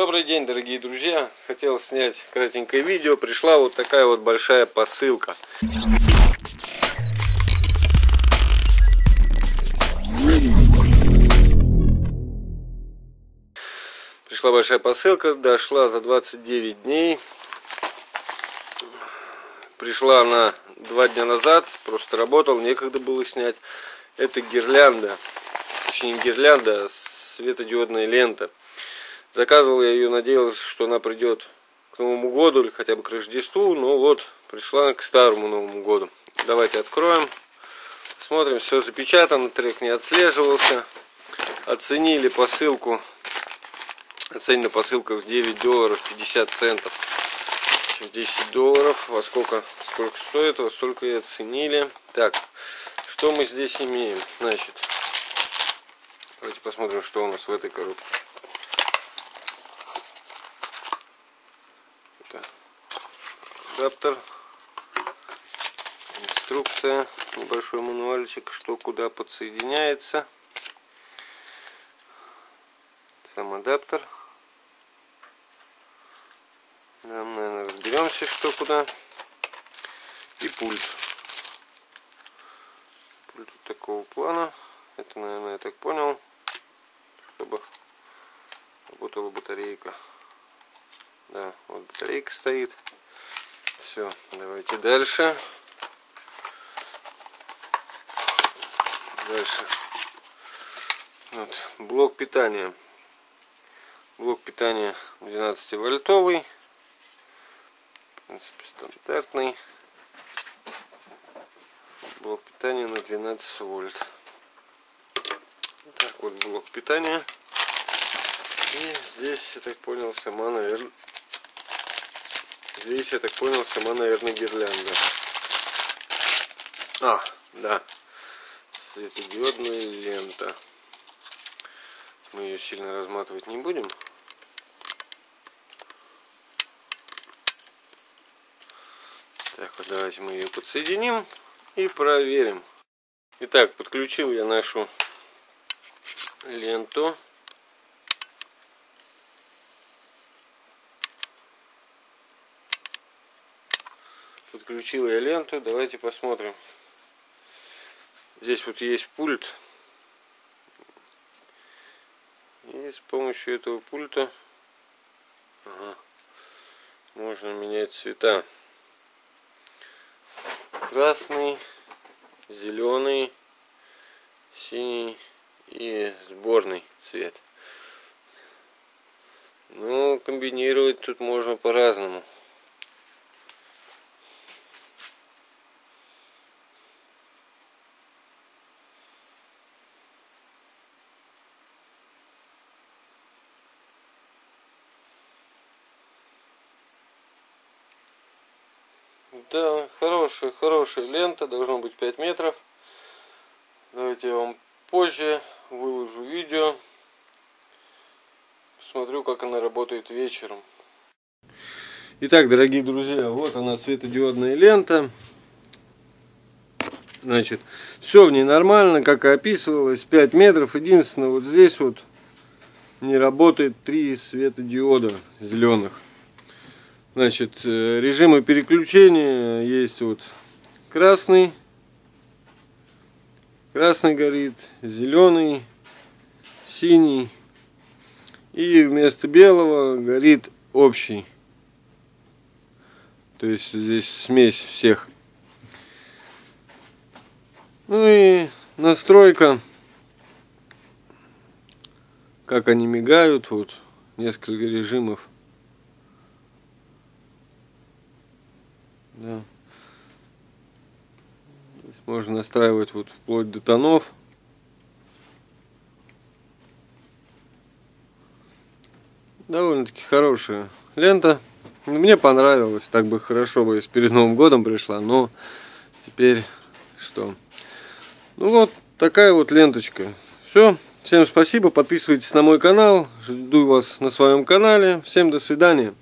Добрый день, дорогие друзья! Хотел снять кратенькое видео. Пришла вот такая вот большая посылка. Пришла большая посылка, дошла за 29 дней. Пришла она два дня назад, просто работал, некогда было снять. Это гирлянда, точнее гирлянда, светодиодная лента. Заказывал я ее, надеялся, что она придет к Новому году или хотя бы к Рождеству. Но вот, пришла к старому Новому году. Давайте откроем. Смотрим, все запечатано, трек не отслеживался. Оценили посылку. Оценена посылка в 9 долларов 50 центов. 10 долларов. Во сколько, сколько стоит, во столько и оценили. Так, что мы здесь имеем? Значит, давайте посмотрим, что у нас в этой коробке. Адаптер, инструкция, небольшой мануальчик, что куда подсоединяется, сам адаптер. Да, наверное, разберемся, что куда. И пульт. Пульт вот такого плана. Это, наверное, я так понял, чтобы работала батарейка. Да, вот батарейка стоит. Все, давайте дальше. Дальше. Вот, блок питания. Блок питания 12 вольтовый. В принципе, стандартный. Блок питания на 12 вольт. Так, вот блок питания. И здесь, я так понял, сама, наверное, Здесь, я так понял, сама, наверное, гирлянда. А, да. Светодиодная лента. Мы ее сильно разматывать не будем. Так, вот давайте мы ее подсоединим и проверим. Итак, подключил я нашу ленту. Подключил я ленту. Давайте посмотрим. Здесь вот есть пульт. И с помощью этого пульта ага, можно менять цвета. Красный, зеленый, синий и сборный цвет. Ну, комбинировать тут можно по-разному. Да, хорошая, хорошая лента, должно быть 5 метров. Давайте я вам позже выложу видео. Посмотрю, как она работает вечером. Итак, дорогие друзья, вот она светодиодная лента. Значит, все в ней нормально, как и описывалось, 5 метров. Единственное, вот здесь вот не работает три светодиода зеленых. Значит, э, режимы переключения есть вот красный, красный горит, зеленый, синий и вместо белого горит общий. То есть здесь смесь всех. Ну и настройка, как они мигают, вот несколько режимов. Да. Здесь можно настраивать вот вплоть до тонов. Довольно-таки хорошая лента. Мне понравилось. Так бы хорошо бы, если перед Новым годом пришла. Но теперь что? Ну вот такая вот ленточка. Все. Всем спасибо. Подписывайтесь на мой канал. Жду вас на своем канале. Всем до свидания.